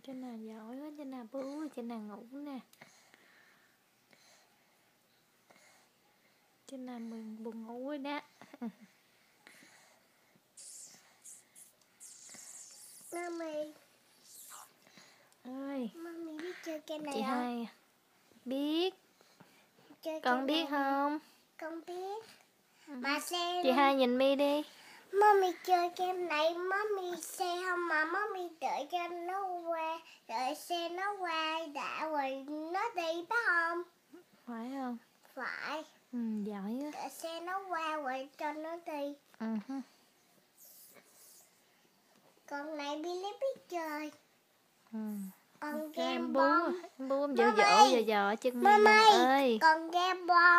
trên nào giỏi quá trên nào bú trên nào ngủ nè. Trên nào mình buồn ngủ rồi đó. Mami, ơi. Mami biết chơi cái này chị không? hai biết. Chơi con biết này không? Con biết. Mà xem chị hai nhìn mi đi. Mami chơi game này Mami xe không mà Mami đợi cho nó qua xe nó qua đã rồi nó đi phải không? phải không Phải ừ, giỏi á Đợi xe nó qua rồi cho nó đi ừ. Con này Billy biết chơi ừ. Cái game bom dỗ Mami! dỗ dò dò chân Mami! ơi Còn game bom